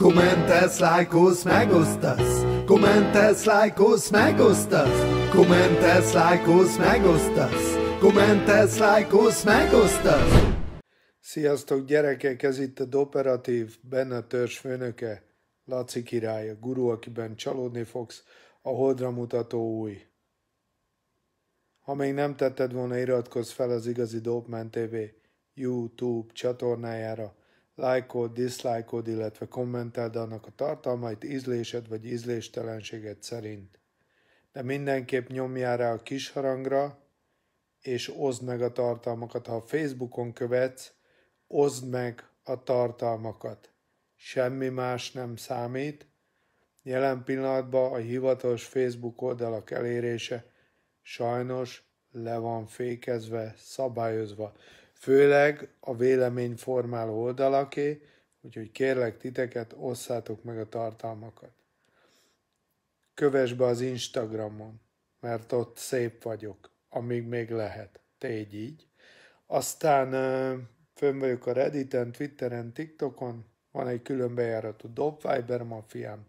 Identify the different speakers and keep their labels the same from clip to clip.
Speaker 1: Kommentálsz, lájkolsz, megosztasz. Kommentálsz, lájkolsz, megosztasz. Kommentálsz, lájkolsz, megosztasz. Kommentálsz, lájkolsz, megosztasz.
Speaker 2: Sziasztok gyerekek, ez itt a Doperatív, benne törzs főnöke, Laci király, a guru, akiben csalódni fogsz, a holdra mutató új. Ha még nem tetted volna, iratkozz fel az igazi Dopeman TV YouTube csatornájára, lájkod, diszlájkod, illetve kommenteld annak a tartalmait ízlésed vagy ízléstelenséged szerint. De mindenképp nyomjál rá a kis harangra, és oszd meg a tartalmakat. Ha a Facebookon követsz, oszd meg a tartalmakat. Semmi más nem számít. Jelen pillanatban a hivatalos Facebook oldalak elérése sajnos le van fékezve, szabályozva főleg a véleményformáló oldalaké, úgyhogy kérlek titeket, osszátok meg a tartalmakat. Kövess be az Instagramon, mert ott szép vagyok, amíg még lehet. Tégy így. Aztán fönn vagyok a Redditen, Twitteren, TikTokon, van egy külön bejáratú Dobviber mafiám,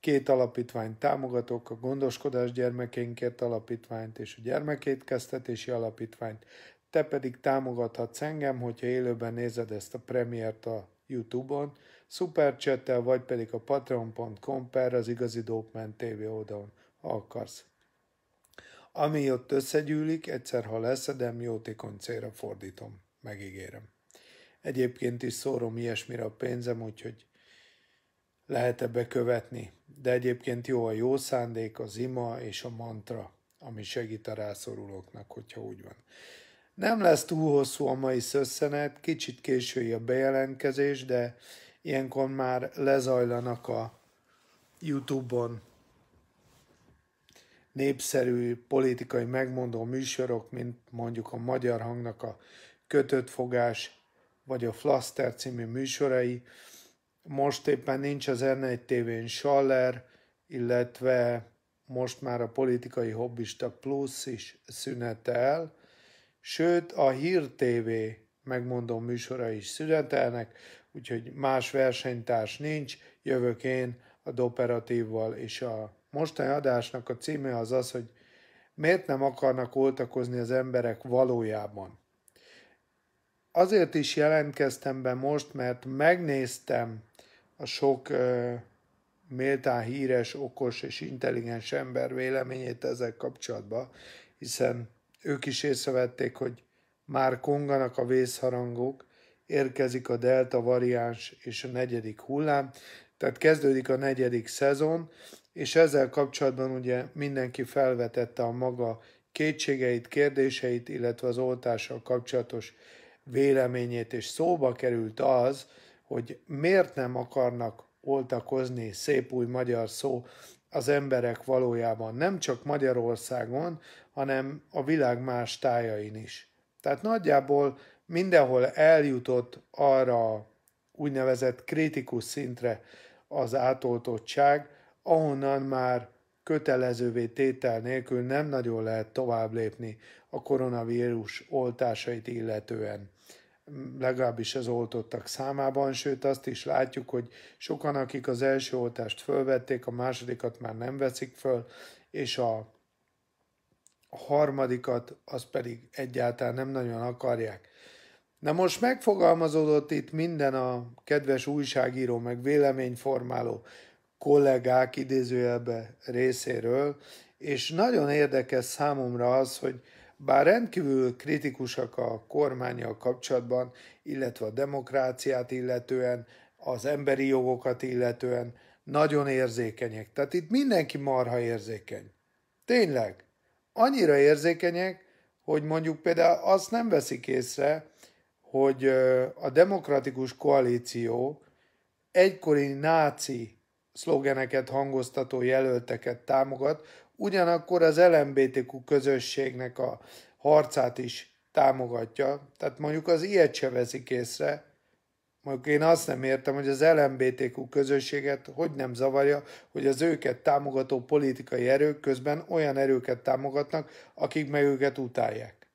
Speaker 2: két alapítványt támogatok, a Gondoskodás Gyermekeinkért alapítványt és a Gyermekétkeztetési alapítványt, te pedig támogathatsz engem, hogyha élőben nézed ezt a premiért a Youtube-on, superchattel, vagy pedig a patreon.com per az igazi Dopeman TV oldalon, ha akarsz. Ami ott összegyűlik, egyszer ha leszedem, jótékony célra fordítom, megígérem. Egyébként is szórom ilyesmire a pénzem, úgyhogy lehet ebbe követni. De egyébként jó a jó szándék, az ima és a mantra, ami segít a rászorulóknak, hogyha úgy van. Nem lesz túl hosszú a mai szösszenet, kicsit késői a bejelentkezés, de ilyenkor már lezajlanak a YouTube-on népszerű politikai megmondó műsorok, mint mondjuk a Magyar Hangnak a Kötött Fogás, vagy a Flaster című műsorai. Most éppen nincs az R1 TV-n Schaller, illetve most már a politikai hobbista plusz is szünetel, sőt a Hír TV megmondom műsora is születelnek, úgyhogy más versenytárs nincs, jövök én a Doperatívval, és a mostani adásnak a címe az az, hogy miért nem akarnak oltakozni az emberek valójában. Azért is jelentkeztem be most, mert megnéztem a sok uh, méltán híres, okos és intelligens ember véleményét ezzel kapcsolatban, hiszen ők is észrevették, hogy már konganak a vészharangok, érkezik a delta variáns és a negyedik hullám, tehát kezdődik a negyedik szezon, és ezzel kapcsolatban ugye mindenki felvetette a maga kétségeit, kérdéseit, illetve az oltással kapcsolatos véleményét, és szóba került az, hogy miért nem akarnak oltakozni, szép új magyar szó, az emberek valójában nem csak Magyarországon, hanem a világ más tájain is. Tehát nagyjából mindenhol eljutott arra úgynevezett kritikus szintre az átoltottság, ahonnan már kötelezővé tétel nélkül nem nagyon lehet tovább lépni a koronavírus oltásait illetően legalábbis az oltottak számában, sőt azt is látjuk, hogy sokan, akik az első oltást fölvették, a másodikat már nem veszik föl, és a harmadikat az pedig egyáltalán nem nagyon akarják. Na most megfogalmazódott itt minden a kedves újságíró, meg véleményformáló kollégák idézőjelbe részéről, és nagyon érdekes számomra az, hogy bár rendkívül kritikusak a kormányjal kapcsolatban, illetve a demokráciát illetően, az emberi jogokat illetően, nagyon érzékenyek. Tehát itt mindenki marha érzékeny. Tényleg. Annyira érzékenyek, hogy mondjuk például azt nem veszik észre, hogy a demokratikus koalíció egykori náci szlogeneket hangoztató jelölteket támogat, ugyanakkor az LMBTQ közösségnek a harcát is támogatja. Tehát mondjuk az ilyet se veszik észre. Mondjuk én azt nem értem, hogy az LMBTQ közösséget hogy nem zavarja, hogy az őket támogató politikai erők közben olyan erőket támogatnak, akik meg őket utálják.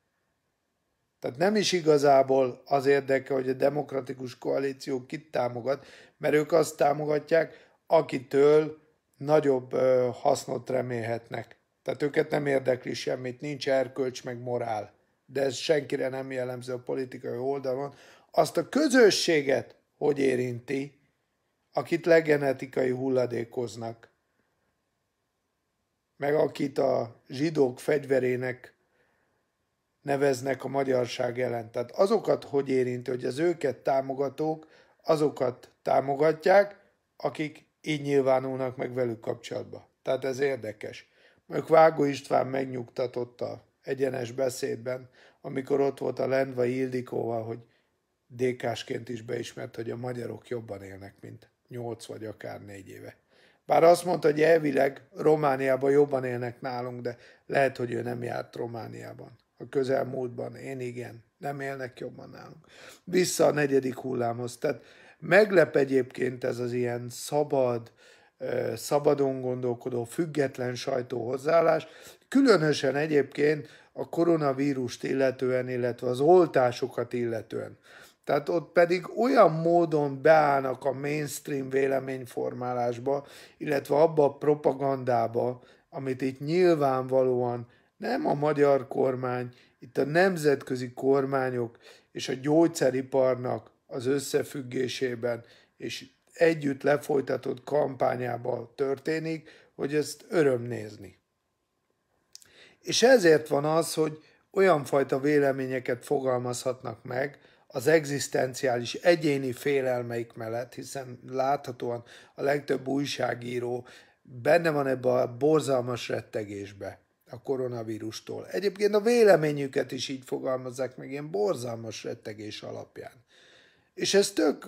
Speaker 2: Tehát nem is igazából az érdeke, hogy a demokratikus koalíció kit támogat, mert ők azt támogatják, akitől nagyobb hasznot remélhetnek. Tehát őket nem érdekli semmit, nincs erkölcs meg morál. De ez senkire nem jellemző a politikai oldalon. Azt a közösséget hogy érinti, akit legenetikai hulladékoznak, meg akit a zsidók fegyverének neveznek a magyarság ellen. Tehát azokat hogy érinti, hogy az őket támogatók, azokat támogatják, akik így nyilvánulnak meg velük kapcsolatba. Tehát ez érdekes. Meg Vágó István megnyugtatott a egyenes beszédben, amikor ott volt a Lendva Ildikóval, hogy DK-sként is beismert, hogy a magyarok jobban élnek, mint 8 vagy akár 4 éve. Bár azt mondta, hogy elvileg Romániában jobban élnek nálunk, de lehet, hogy ő nem járt Romániában. A közelmúltban, én igen, nem élnek jobban nálunk. Vissza a negyedik hullámhoz. Tehát meglep egyébként ez az ilyen szabad, szabadon gondolkodó, független sajtó hozzáállás, különösen egyébként a koronavírust illetően, illetve az oltásokat illetően. Tehát ott pedig olyan módon beállnak a mainstream véleményformálásba, illetve abba a propagandába, amit itt nyilvánvalóan nem a magyar kormány, itt a nemzetközi kormányok és a gyógyszeriparnak az összefüggésében és együtt lefolytatott kampányában történik, hogy ezt öröm nézni. És ezért van az, hogy olyan fajta véleményeket fogalmazhatnak meg, az egzisztenciális egyéni félelmeik mellett, hiszen láthatóan a legtöbb újságíró benne van ebbe a borzalmas rettegésbe a koronavírustól. Egyébként a véleményüket is így fogalmazzák meg, ilyen borzalmas rettegés alapján. És ez tök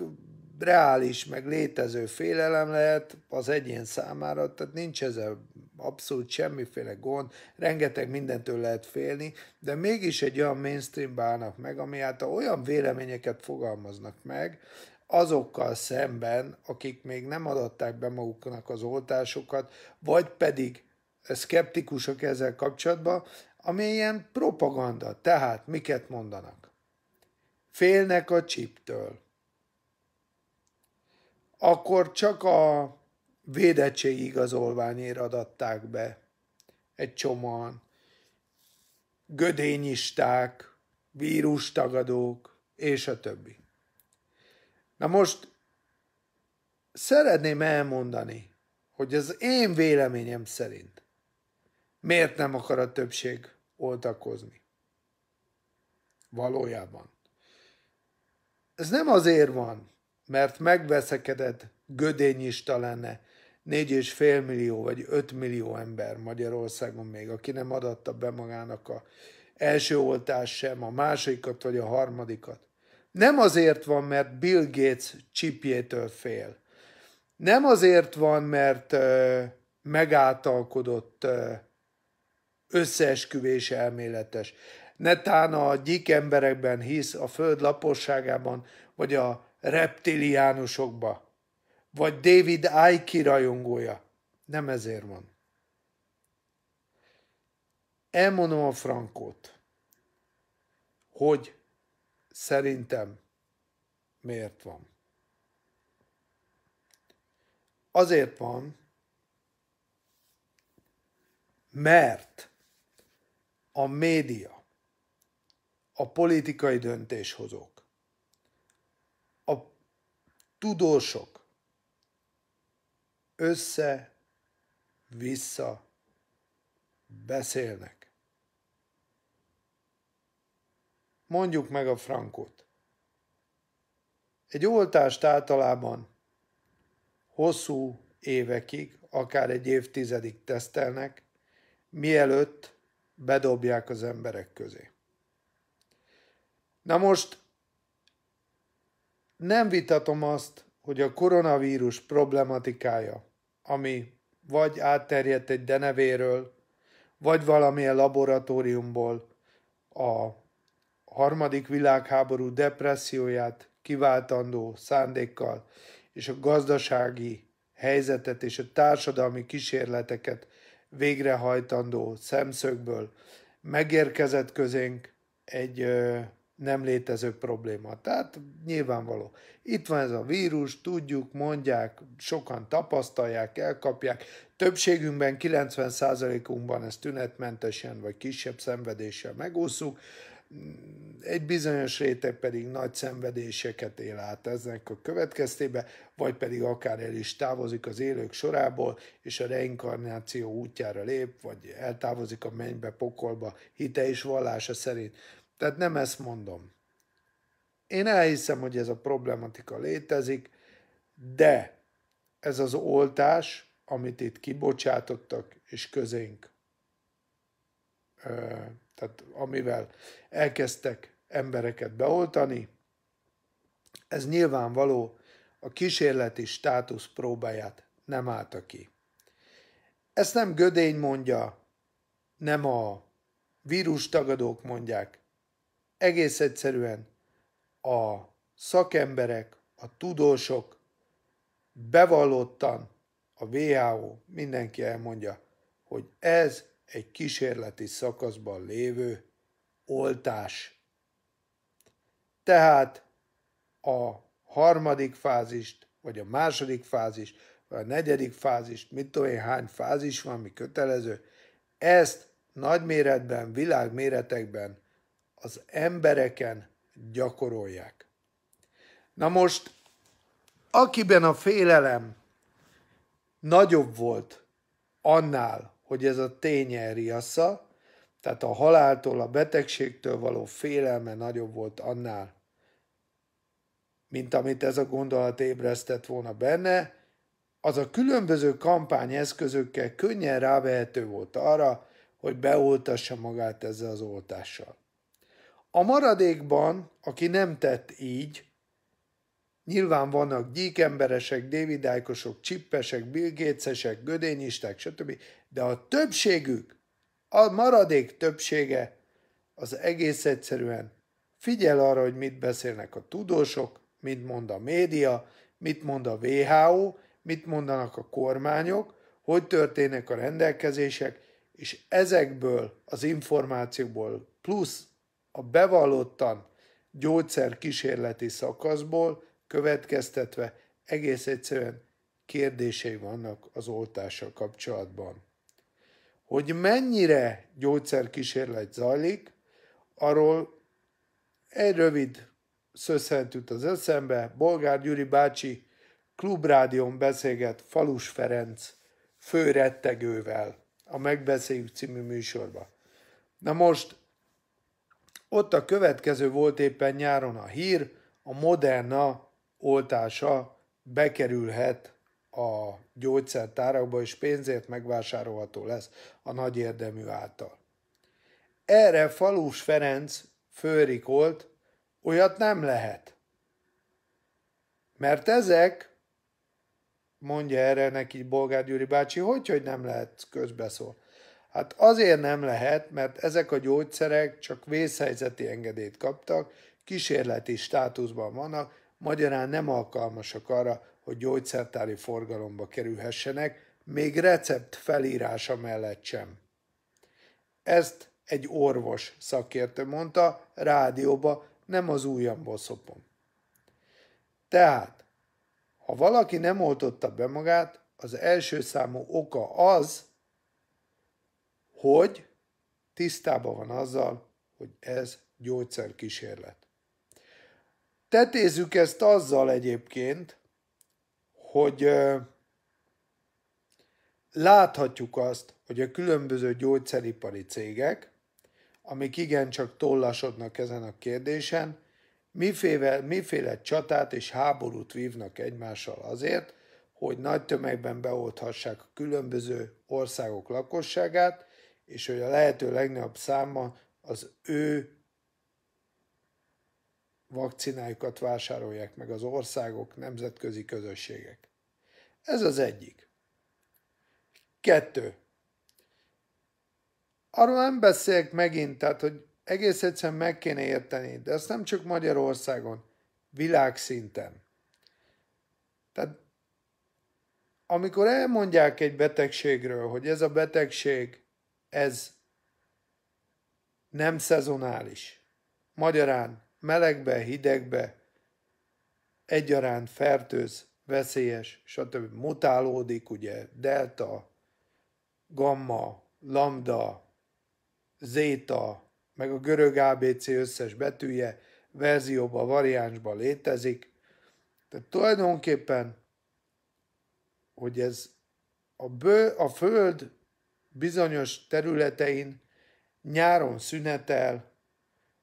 Speaker 2: reális, meg létező félelem lehet az egyén számára, tehát nincs ezzel abszolút semmiféle gond, rengeteg mindentől lehet félni, de mégis egy olyan mainstream állnak meg, ami által olyan véleményeket fogalmaznak meg, azokkal szemben, akik még nem adatták be maguknak az oltásokat, vagy pedig szkeptikusok ezzel kapcsolatban, ami ilyen propaganda. Tehát miket mondanak? Félnek a csiptől. Akkor csak a védettségi igazolványért adatták be egy csomóan. Gödényisták, vírustagadók, és a többi. Na most szeretném elmondani, hogy az én véleményem szerint miért nem akar a többség oltakozni. Valójában. Ez nem azért van, mert megveszekedett gödényista lenne, négy és fél millió vagy öt millió ember Magyarországon még, aki nem adatta be magának a első oltás sem, a másodikat vagy a harmadikat. Nem azért van, mert Bill Gates csipjétől fél. Nem azért van, mert uh, megáltalkodott uh, összeesküvés elméletes. Netán a gyik emberekben hisz, a föld laposságában, vagy a reptiliánusokba vagy David Icke rajongója. Nem ezért van. Elmondom a frankót, hogy szerintem miért van. Azért van, mert a média, a politikai döntéshozók, a tudósok, össze-vissza beszélnek. Mondjuk meg a frankot. Egy oltást általában hosszú évekig, akár egy évtizedig tesztelnek, mielőtt bedobják az emberek közé. Na most nem vitatom azt, hogy a koronavírus problematikája, ami vagy átterjedt egy denevéről, vagy valamilyen laboratóriumból a harmadik világháború depresszióját kiváltandó szándékkal, és a gazdasági helyzetet és a társadalmi kísérleteket végrehajtandó szemszögből megérkezett közénk egy nem létező probléma. Tehát nyilvánvaló. Itt van ez a vírus, tudjuk, mondják, sokan tapasztalják, elkapják. Többségünkben, 90%-unkban ezt tünetmentesen vagy kisebb szenvedéssel megúszuk. Egy bizonyos réteg pedig nagy szenvedéseket él át eznek a következtében, vagy pedig akár el is távozik az élők sorából, és a reinkarnáció útjára lép, vagy eltávozik a mennybe, pokolba, hite és vallása szerint tehát nem ezt mondom. Én elhiszem, hogy ez a problematika létezik, de ez az oltás, amit itt kibocsátottak, és közénk, tehát amivel elkezdtek embereket beoltani, ez nyilvánvaló a kísérleti státusz próbáját nem állta ki. Ezt nem Gödény mondja, nem a vírustagadók mondják, egész egyszerűen a szakemberek, a tudósok bevallottan, a WHO, mindenki elmondja, hogy ez egy kísérleti szakaszban lévő oltás. Tehát a harmadik fázist, vagy a második fázist, vagy a negyedik fázist, mit tudom én, hány fázis van, mi kötelező, ezt nagyméretben, világméretekben az embereken gyakorolják. Na most, akiben a félelem nagyobb volt annál, hogy ez a tény elriassza, tehát a haláltól, a betegségtől való félelme nagyobb volt annál, mint amit ez a gondolat ébresztett volna benne, az a különböző kampányeszközökkel könnyen rávehető volt arra, hogy beoltassa magát ezzel az oltással. A maradékban, aki nem tett így, nyilván vannak gyíkemberesek, dévidájkosok, csippesek, bilgécesek, gödényisták, stb., de a többségük, a maradék többsége az egész egyszerűen figyel arra, hogy mit beszélnek a tudósok, mit mond a média, mit mond a WHO, mit mondanak a kormányok, hogy történnek a rendelkezések, és ezekből az információkból plusz a bevallottan gyógyszerkísérleti szakaszból következtetve egész egyszerűen kérdései vannak az oltással kapcsolatban. Hogy mennyire gyógyszerkísérlet zajlik, arról egy rövid szösszent jut az eszembe. Bolgár Gyuri bácsi klubrádión beszélget Falus Ferenc főrettegővel a Megbeszéljük című műsorba. Na most ott a következő volt éppen nyáron a hír, a Moderna oltása bekerülhet a gyógyszertárakba, és pénzért megvásárolható lesz a nagy érdemű által. Erre Falus Ferenc főrikolt, olyat nem lehet. Mert ezek, mondja erre neki Bolgár Gyuri bácsi, hogy, hogy nem lehet közbeszól. Hát azért nem lehet, mert ezek a gyógyszerek csak vészhelyzeti engedélyt kaptak, kísérleti státuszban vannak, magyarán nem alkalmasak arra, hogy gyógyszertári forgalomba kerülhessenek, még recept felírása mellett sem. Ezt egy orvos szakértő mondta rádióba, nem az ujjamból szopom. Tehát, ha valaki nem oltotta be magát, az első számú oka az, hogy tisztában van azzal, hogy ez gyógyszerkísérlet. Tetézzük ezt azzal egyébként, hogy láthatjuk azt, hogy a különböző gyógyszeripari cégek, amik igencsak tollasodnak ezen a kérdésen, miféle, miféle csatát és háborút vívnak egymással azért, hogy nagy tömegben beolthassák a különböző országok lakosságát, és hogy a lehető legnagyobb száma az ő vakcinájukat vásárolják meg az országok, nemzetközi közösségek. Ez az egyik. Kettő. Arról nem beszélek megint, tehát, hogy egész egyszerűen meg kéne érteni, de ezt nem csak Magyarországon, világszinten. Tehát amikor elmondják egy betegségről, hogy ez a betegség ez nem szezonális. Magyarán melegbe, hidegbe, egyaránt fertőz, veszélyes, stb. mutálódik, ugye, delta, gamma, lambda, zéta, meg a görög ABC összes betűje verzióba, variánsba létezik. Tehát tulajdonképpen, hogy ez a, bő, a Föld bizonyos területein nyáron szünetel,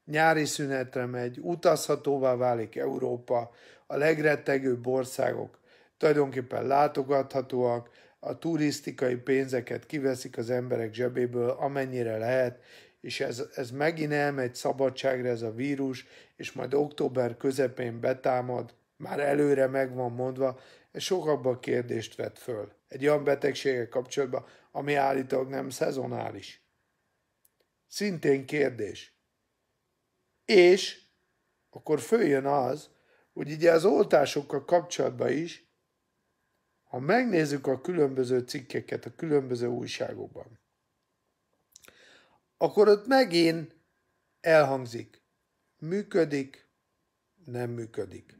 Speaker 2: nyári szünetre megy, utazhatóvá válik Európa, a legrettegőbb országok tulajdonképpen látogathatóak, a turisztikai pénzeket kiveszik az emberek zsebéből, amennyire lehet, és ez, ez megint elmegy szabadságra ez a vírus, és majd október közepén betámad, már előre meg van mondva, ez sokabb kérdést vet föl. Egy olyan betegséggel kapcsolatban, ami állítólag nem szezonális. Szintén kérdés. És akkor följön az, hogy ugye az oltásokkal kapcsolatban is, ha megnézzük a különböző cikkeket a különböző újságokban, akkor ott megint elhangzik, működik, nem működik.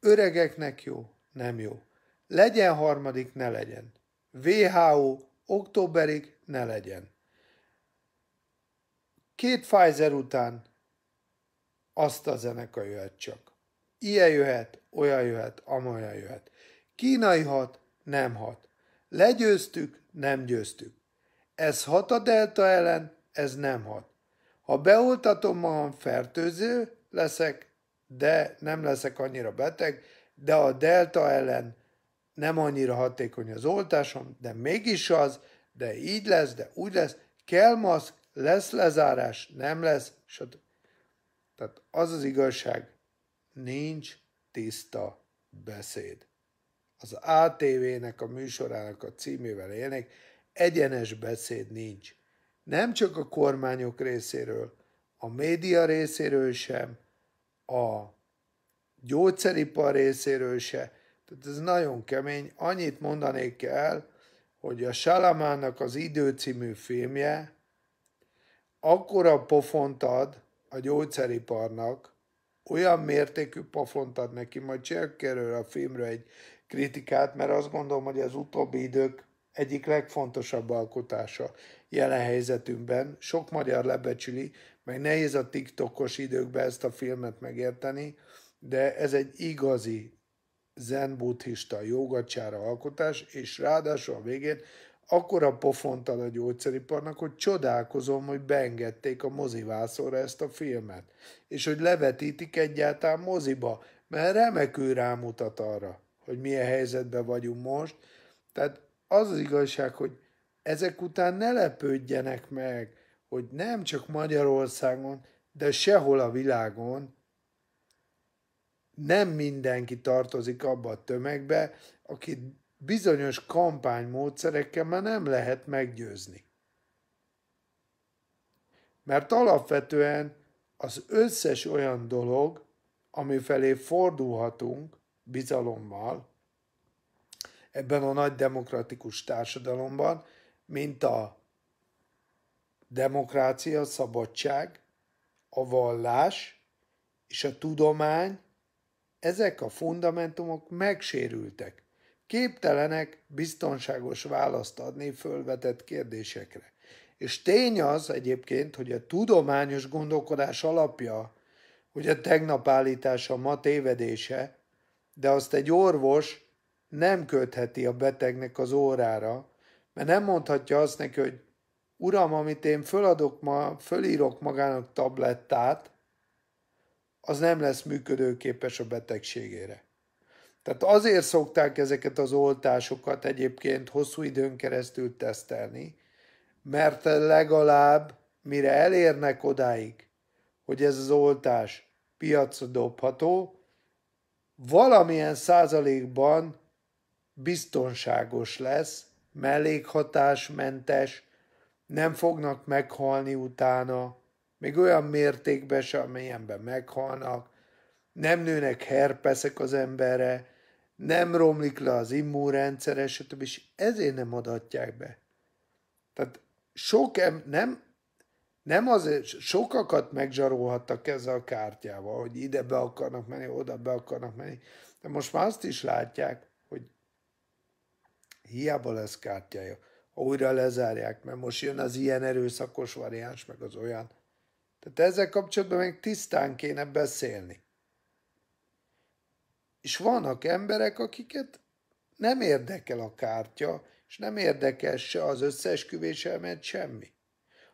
Speaker 2: Öregeknek jó, nem jó. Legyen harmadik, ne legyen. WHO októberig ne legyen. Két Pfizer után azt a zeneka jöhet csak. Ilyen jöhet, olyan jöhet, amolyan jöhet. Kínai hat, nem hat. Legyőztük, nem győztük. Ez hat a delta ellen, ez nem hat. Ha beoltatom magam, fertőző leszek, de nem leszek annyira beteg, de a delta ellen nem annyira hatékony az oltásom, de mégis az, de így lesz, de úgy lesz, kell maszk, lesz lezárás, nem lesz, stb. Tehát az az igazság, nincs tiszta beszéd. Az ATV-nek a műsorának a címével élnek, egyenes beszéd nincs. Nem csak a kormányok részéről, a média részéről sem, a gyógyszeripar részéről se. Tehát ez nagyon kemény. Annyit mondanék el, hogy a Salamának az Idő című filmje akkora pofont ad a gyógyszeriparnak, olyan mértékű pofont ad neki, majd csinálok erről a filmről egy kritikát, mert azt gondolom, hogy az utóbbi idők egyik legfontosabb alkotása jelen helyzetünkben. Sok magyar lebecsüli, meg nehéz a TikTokos időkben ezt a filmet megérteni, de ez egy igazi zen buddhista jogacsára alkotás, és ráadásul a végén akkora pofont ad a gyógyszeriparnak, hogy csodálkozom, hogy beengedték a mozivászorra ezt a filmet, és hogy levetítik egyáltalán moziba, mert remekül rámutat arra, hogy milyen helyzetben vagyunk most. Tehát az az igazság, hogy ezek után ne lepődjenek meg, hogy nem csak Magyarországon, de sehol a világon nem mindenki tartozik abba a tömegbe, aki bizonyos kampánymódszerekkel már nem lehet meggyőzni. Mert alapvetően az összes olyan dolog, ami felé fordulhatunk bizalommal, ebben a nagy demokratikus társadalomban, mint a demokrácia, szabadság, a vallás és a tudomány, ezek a fundamentumok megsérültek. Képtelenek biztonságos választ adni fölvetett kérdésekre. És tény az egyébként, hogy a tudományos gondolkodás alapja, hogy a tegnap állítása ma tévedése, de azt egy orvos nem kötheti a betegnek az órára, mert nem mondhatja azt neki, hogy uram, amit én föladok ma, fölírok magának tablettát, az nem lesz működőképes a betegségére. Tehát azért szokták ezeket az oltásokat egyébként hosszú időn keresztül tesztelni, mert legalább mire elérnek odáig, hogy ez az oltás piacra dobható, valamilyen százalékban biztonságos lesz, mellékhatásmentes, nem fognak meghalni utána, még olyan mértékben se, amilyenben meghalnak, nem nőnek herpeszek az emberre, nem romlik le az immunrendszere, stb. és ezért nem adatják be. Tehát sok em- nem, Nem azért, sokakat megzsarolhattak ezzel a kártyával, hogy ide be akarnak menni, oda be akarnak menni, de most már azt is látják, hogy hiába lesz kártyája, ha újra lezárják, mert most jön az ilyen erőszakos variáns, meg az olyan. Tehát ezzel kapcsolatban meg tisztán kéne beszélni. És vannak emberek, akiket nem érdekel a kártya, és nem érdekel se az összeesküvés elmélet, semmi.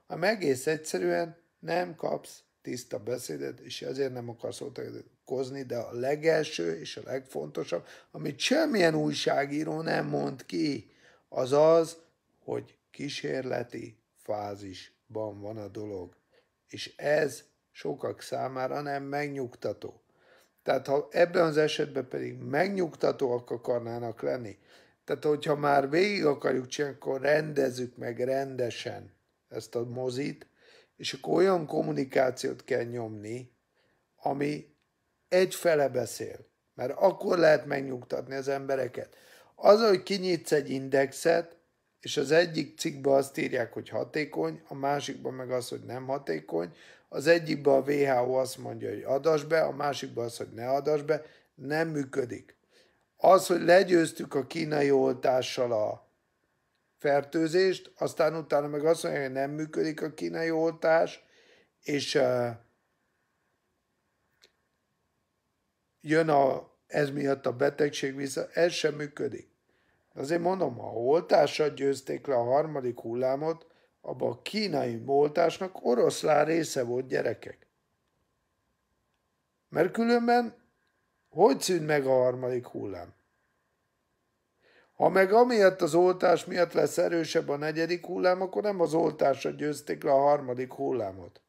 Speaker 2: Ha egész egyszerűen nem kapsz tiszta beszédet, és ezért nem akarsz okozni, de a legelső és a legfontosabb, amit semmilyen újságíró nem mond ki, az az, hogy kísérleti fázisban van a dolog. És ez sokak számára nem megnyugtató. Tehát ha ebben az esetben pedig megnyugtatóak akarnának lenni, tehát hogyha már végig akarjuk csinálni, akkor rendezzük meg rendesen ezt a mozit, és akkor olyan kommunikációt kell nyomni, ami egyfele beszél. Mert akkor lehet megnyugtatni az embereket. Az, hogy kinyitsz egy indexet, és az egyik cikkben azt írják, hogy hatékony, a másikban meg az, hogy nem hatékony, az egyikben a WHO azt mondja, hogy adas be, a másikban az, hogy ne adas be, nem működik. Az, hogy legyőztük a kínai oltással a fertőzést, aztán utána meg azt mondja, hogy nem működik a kínai oltás, és uh, jön a, ez miatt a betegség vissza, ez sem működik. Azért mondom, ha oltással győzték le a harmadik hullámot, abban a kínai oltásnak oroszlán része volt gyerekek. Mert különben hogy szűnt meg a harmadik hullám? Ha meg amiatt az oltás miatt lesz erősebb a negyedik hullám, akkor nem az oltásra győzték le a harmadik hullámot.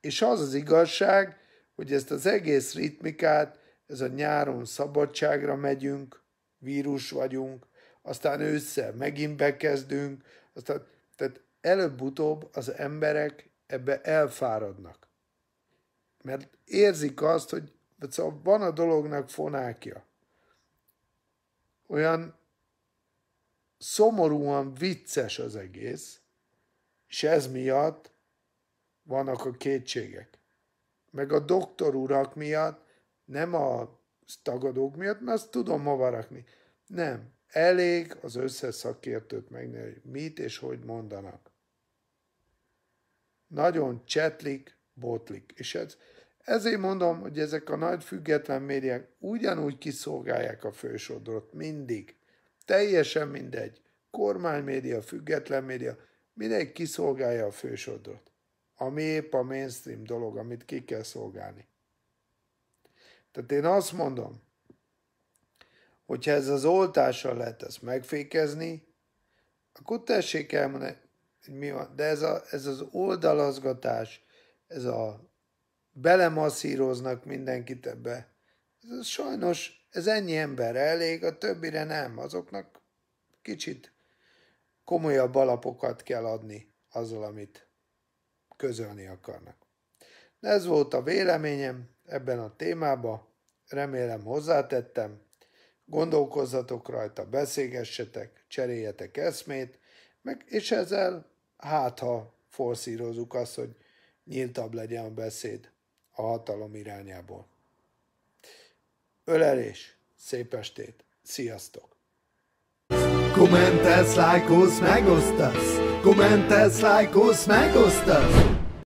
Speaker 2: És az az igazság, hogy ezt az egész ritmikát, ez a nyáron szabadságra megyünk, vírus vagyunk, aztán ősszel megint bekezdünk, aztán, tehát előbb-utóbb az emberek ebbe elfáradnak. Mert érzik azt, hogy szóval van a dolognak fonákja. Olyan szomorúan vicces az egész, és ez miatt vannak a kétségek. Meg a doktor urak miatt, nem a tagadók miatt, mert azt tudom hova rakni. Nem. Elég az összes szakértőt megnézni, hogy mit és hogy mondanak. Nagyon csetlik, botlik. És ez, ezért mondom, hogy ezek a nagy független médiák ugyanúgy kiszolgálják a fősodrot, mindig. Teljesen mindegy. Kormánymédia, független média, mindegy kiszolgálja a fősodrot. Ami épp a mainstream dolog, amit ki kell szolgálni. Tehát én azt mondom, hogyha ez az oltással lehet ezt megfékezni, akkor tessék elmondani, hogy mi van. De ez, a, ez az oldalazgatás, ez a belemasszíroznak mindenkit ebbe, ez sajnos, ez ennyi ember elég, a többire nem. Azoknak kicsit komolyabb alapokat kell adni azzal, amit közölni akarnak. De ez volt a véleményem ebben a témában, remélem hozzátettem, gondolkozzatok rajta, beszélgessetek, cseréljetek eszmét, meg, és ezzel hát ha forszírozzuk azt, hogy nyíltabb legyen a beszéd a hatalom irányából. Ölelés, szép estét, sziasztok!
Speaker 1: Kommentálsz, lájkolsz, megosztasz! Kommentálsz, lájkolsz, megosztasz!